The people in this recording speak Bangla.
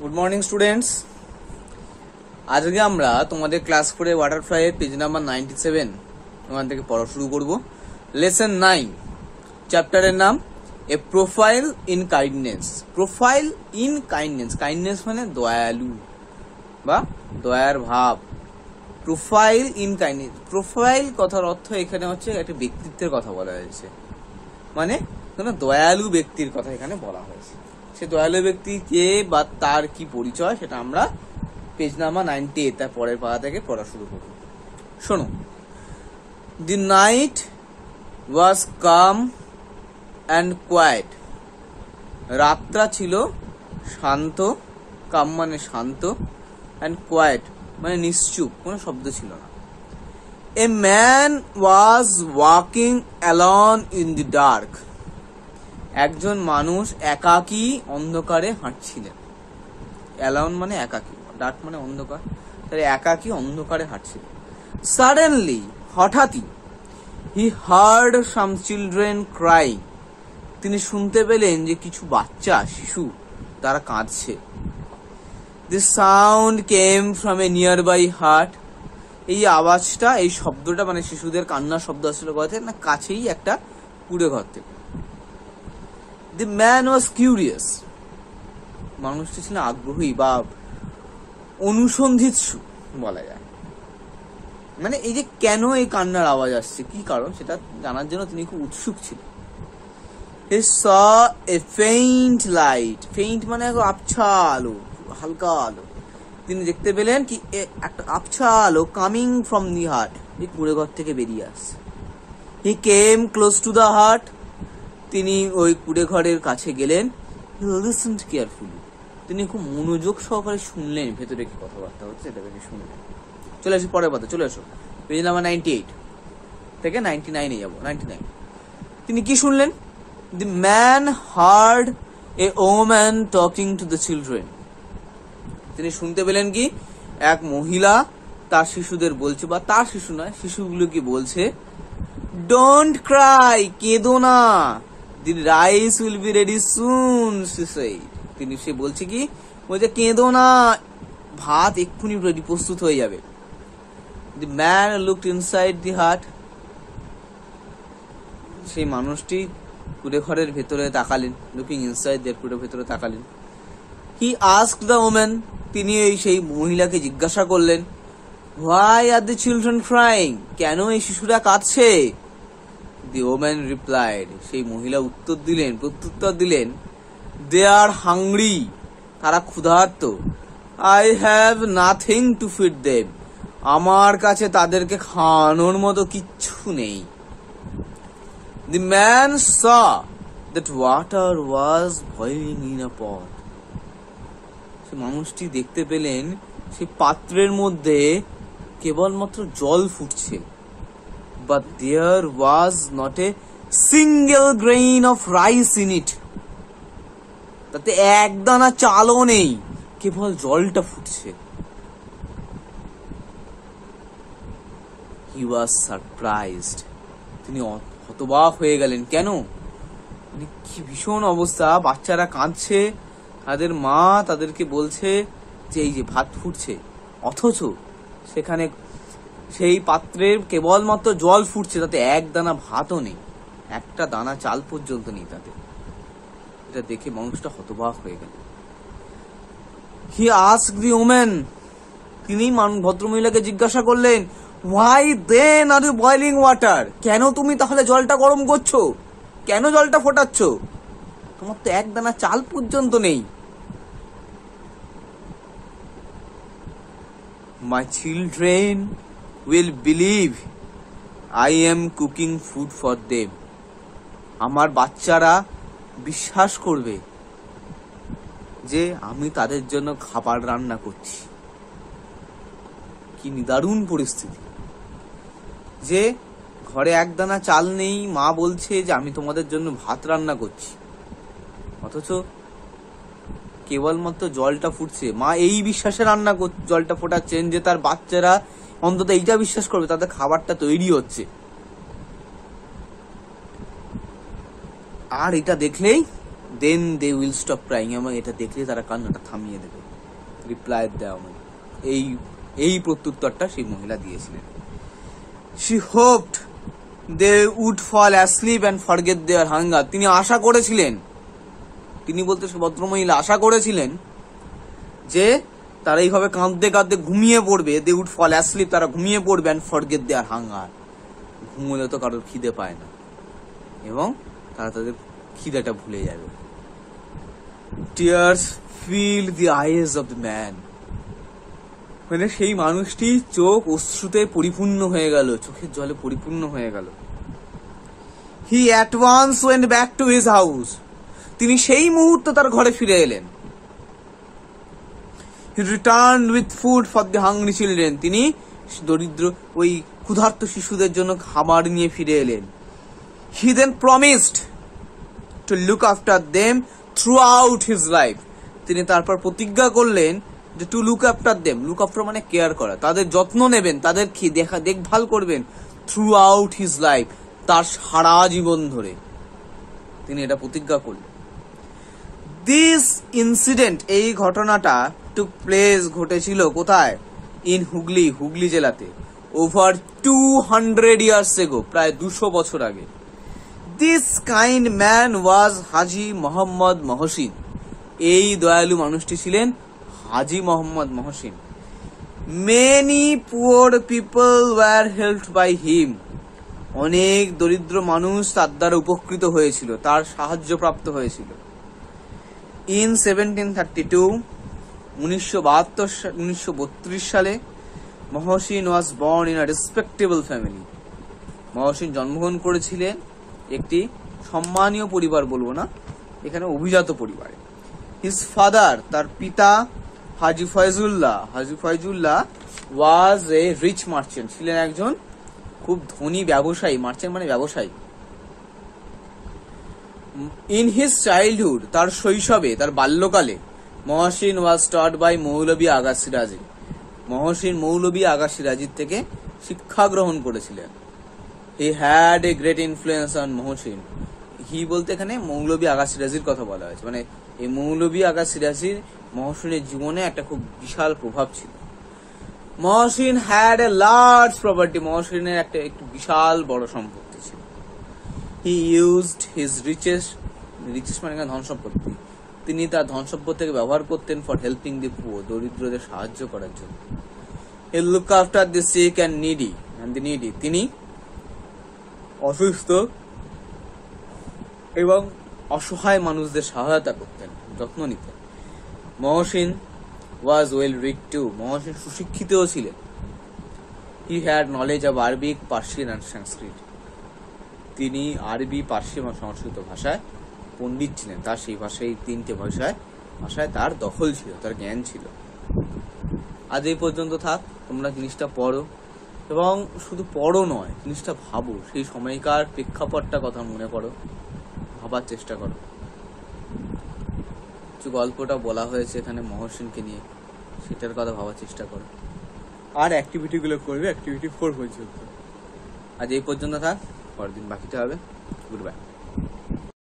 গুড মর্নিং স্টুডেন্টস আজকে আমরা তোমাদের ক্লাস ফোরে ওয়াটারফ্লাই এর পেজ নাম্বার নাইনটি সেভেন ওখান থেকে পড়া শুরু করব। লেসন নাইন চ্যাপ্টারের নাম a profile in kindness profile in kindness kindness মানে দয়ালু বা দয়ার ভাব। প্রোফাইল ইন কাইন্ডনেস প্রোফাইল কথার অর্থ এখানে হচ্ছে একটা ব্যক্তিত্বের কথা বলা হয়েছে। মানে দয়ালু ব্যক্তির কথা এখানে বলা হয়েছে। সে দয়ালু ব্যক্তি কে বা তার কি পরিচয় সেটা আমরা পেজ নাম্বার নাইনটি এইট তার পরের পাড়া থেকে পড়া শুরু করব। শোনো। The night was calm and quiet রাতটা ছিল শান্ত কাম মানে শান্ত অ্যান্ড কোয়াইট মানে নিশ্চুপ, কোনো শব্দ ছিল না। A man was walking alone in the dark একজন মানুষ একাকী অন্ধকারে হাঁটছিলেন। অ্যালন মানে একাকী ডার্ক মানে অন্ধকার। তাহলে একাকী অন্ধকারে হাঁটছিলেন সাডেনলি হঠাৎই he heard some children cry তিনি শুনতে পেলেন যে কিছু বাচ্চা, শিশু, তারা কাঁদছে। The sound came from a nearby hut এই আওয়াজটা, এই শব্দটা মানে শিশুদের কান্নার শব্দ আসলে কথা না, কাছেই একটা কুড়ে ঘর থেকে। দি ম্যান ওয়াজ কিউরিয়াস মানুষটি ছিল আগ্রহী বা অনুসন্ধিৎসু বলা যায়। মানে এই যে কেন এই কান্নার আওয়াজ আসছে, কি কারণ, সেটা জানার জন্য তিনি খুব উৎসুক ছিলেন। He saw a faint light faint মানে আবছা আলো হালকা আলো। তিনি দেখতে পেলেন কি একটা আবছা আলো কামিং ফ্রম দি হার্ট এই কুড়ে ঘর থেকে বেরিয়ে আসছে। He came close to the hut তিনি ওই কুড়ে ঘরের কাছে গেলেন। কেয়ারফুলি তিনি খুব মনোযোগ সহকারে শুনলেন। ভেতরে কি কথাবার্তা হচ্ছে এটা তিনি শুনলেন। চলে আসি পরের পাতা চলে আসো। পেজ নাম্বার নাইনটি এইট থেকে নাইনটি নাইনে যাব নাইনটি নাইন তিনি কি শুনলেন? The man heard a woman talking to the children তিনি শুনতে পেলেন কি? এক মহিলা তার শিশুদের বলছে, বা তার শিশু নয়, শিশুগুলো কি বলছে? ডোন্ট ক্রাই কেঁদো না। The rice will be ready soon তিনি সে বলছে কি বলছে কেঁদো না, ভাত এক্ষুনি রেডি প্রস্তুত হয়ে যাবে। The man looked inside the hut সেই মানুষটি কুড়ে ঘরের ভেতরে তাকালেন লুকিং ইনসাইড দের কুড়ে ভেতরে তাকালেন। হি আস্ক দ্য ওমেন তিনি এই সেই মহিলাকে জিজ্ঞাসা করলেন why are the children crying কেন এই শিশুরা কাঁদছে? দি ওম্যান রিপ্লাইড সেই মহিলা উত্তর দিলেন, প্রত্যুত্তর দিলেন দে আর হাংরি তারা ক্ষুধার্ত। I have nothing to feed them আমার কাছে তাদেরকে খাওয়ানোর মতো কিচ্ছু নেই। The man saw that water was boiling in a pot সে মানুষটি দেখতে পেলেন সেই পাত্রের মধ্যে কেবলমাত্র জল ফুটছে। But there was not a single grain of rice in it তাতে এক দানা চালও নেই। কেবল জলটা ফুটছে। হি ওয়াজ সারপ্রাইজড তিনি হতবাক হয়ে গেলেন। কেন? মানে কি ভীষণ অবস্থা। বাচ্চারা কাঁদছে। তাদের মা তাদেরকে বলছে যে, এই যে ভাত ফুটছে। অথচ সেখানে সেই পাত্রের কেবলমাত্র জল ফুটছে, তাতে এক দানা ভাতও নেই। একটা দানা চাল পর্যন্ত নেই তাতে। এটা দেখে মানুষটা হতবাক হয়ে গেল। হি আস্ক দি ওমেন, তিনি ভদ্রমহিলাকে জিজ্ঞাসা করলেন why then are you boiling water কেন তুমি তাহলে জলটা গরম করছ? কেন জলটা ফোটাচ্ছ? তোমার তো এক দানা চাল পর্যন্ত নেই। My children will believe I am cooking food for them আমার বাচ্চারা বিশ্বাস করবে যে আমি তাদের জন্য খাবার রান্না করছি। কি নিদারুণ পরিস্থিতি। যে ঘরে এক দানা চাল নেই, মা বলছে যে আমি তোমাদের জন্য ভাত রান্না করছি। অথচ কেবলমাত্র জলটা ফুটছে। মা এই বিশ্বাসে রান্না জলটা ফোটাচ্ছেন যে তার বাচ্চারা অন্তত এইটা বিশ্বাস করবে, তাদের খাবারটা তৈরি হচ্ছে। আর এটা দেখলেই then they will stop crying এবং এটা দেখলে তারা কান্নাটা থামিয়ে দেবে। রিপ্লাই দেওয়া মানে। এই এই প্রত্যুত্তরটা সেই মহিলা দিয়েছিলেন। She hoped they would fall asleep and forget their hunger তিনি আশা করেছিলেন। তিনি বলতে ভদ্রমহিলা আশা করেছিলেন যে তারা এইভাবে কাঁদতে কাঁদতে ঘুমিয়ে পড়বে দে উড ফল অ্যাসলিপ তারা ঘুমিয়ে পড়বে অ্যান্ড ফরগেট দেয়ার হাঙ্গার ঘুমোলে তো কারোর খিদে পায় না। এবং তারা তাদের খিদেটা ভুলে যাবে। Tears fill the eyes of the man মানে সেই মানুষটি চোখ অশ্রুতে পরিপূর্ণ হয়ে গেল, চোখের জলে পরিপূর্ণ হয়ে গেল। He at once went back to his house তিনি সেই মুহূর্তে তার ঘরে ফিরে এলেন। Return with food for the hungry children তিনি দরিদ্র, ওই ক্ষুধার্ত শিশুদের জন্য খাবার নিয়ে ফিরে এলেন। He then promised to look after them throughout his life তিনি তারপর প্রতিজ্ঞা করলেন যে to look after them look after মানে কেয়ার করা। তাদের যত্ন নেবেন, তাদের দেখা, দেখভাল করবেন থ্রু আউট হিজ লাইফ তার সারা জীবন ধরে। তিনি এটা প্রতিজ্ঞা করলেন। দিস ইনসিডেন্ট এই ঘটনাটা টুক প্লেস ঘটেছিল কোথায়? ইন হুগলি হুগলি জেলাতে। Over two hundred years ago প্রায় দুশো বছর আগে। This kind man was Haji Mohammad Mohsin এই দয়ালু মানুষটি ছিলেন Haji Mohammad Mohsin. Many poor people were helped by him অনেক দরিদ্র মানুষ তার দ্বারা উপকৃত হয়েছিল, তার সাহায্য প্রাপ্ত হয়েছিল। ইন সেভেন্টিন থার্টি টু উনিশশো বাহাত্তর উনিশশো বত্রিশ সালে Mohsin was born in a respectable family Mohsin জন্মগ্রহণ করেছিলেন একটি সম্মানীয় পরিবার বলব না, এখানে অভিজাত পরিবারে। হিজ ফাদার তার পিতা Haji Faizullah Haji Faizullah was a rich merchant ছিলেন একজন খুব ধনী ব্যবসায়ী মার্চেন্ট মানে ব্যবসায়ী। ইন হিজ চাইল্ডহুড তার শৈশবে, তার বাল্যকালে, মহসিন ওয়াজ টট বাই মৌলবী আগা সিরাজি মহসিন মৌলবী আগা সিরাজির থেকে শিক্ষা গ্রহণ করেছিলেন। He had a great influence on Mohsin. He বলতে এখানে মৌলবী আগা সিরাজির কথা বলা হয়েছে। মানে এই মৌলবী আগা সিরাজির মহসিনের জীবনে একটা খুব বিশাল প্রভাব ছিল। Mohsin had a large property মহসিনের একটা একটু বিশাল বড় সম্পত্তি ছিল। He used his riches riches মানে ধন সম্পত্তি। তিনি তার ধন সম্পত্তিকে ব্যবহার করতেন ফর হেল্পিং দি পুয়ার দরিদ্রদের সাহায্য করার জন্য। He look after the sick and needy and the needy তিনি অসুস্থ এবং অসহায় মানুষদের সহায়তা করতেন, যত্ন নিতেন। Mohsin was well read too Mohsin সুশিক্ষিতও ছিলেন। He had knowledge of Arabic Persian and Sanskrit তিনি আরবি, পার্সি এবং সংস্কৃত ভাষায় পণ্ডিত ছিলেন। তার সেই ভাষায় তিনটে ভাষায় ভাষায় তার দখল ছিল, তার জ্ঞান ছিল। আজ এই পর্যন্ত থাক, তোমরা জিনিসটা পড়ো। এবং শুধু পড়ো নয়, জিনিসটা ভাবো। সেই সময়কার প্রেক্ষাপটটা কথা মনে করো, ভাবার চেষ্টা করো। কিছু গল্পটা বলা হয়েছে এখানে মহসিনকে নিয়ে, সেটার কথা ভাবার চেষ্টা করো। আর অ্যাক্টিভিটিগুলো করবে অ্যাক্টিভিটি ফোর পর্যন্ত আজ এই পর্যন্ত থাক। পরের দিন বাকিটা হবে। Good bye